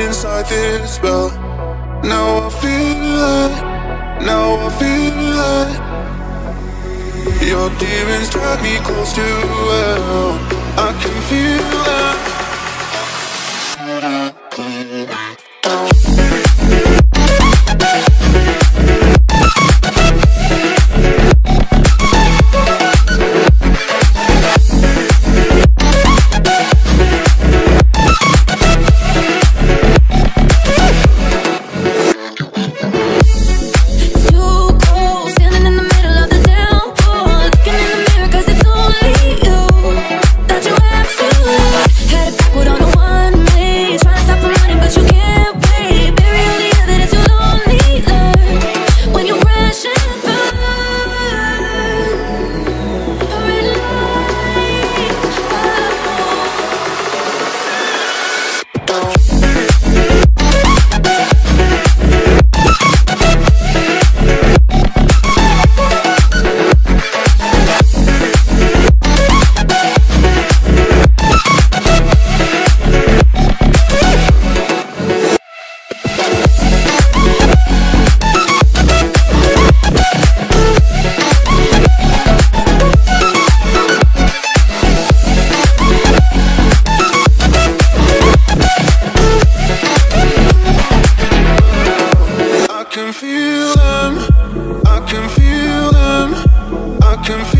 inside this spell. Now I feel it, now I feel it. Your demons drag me close to hell. I can feel it. can feel them, I can feel them, I can feel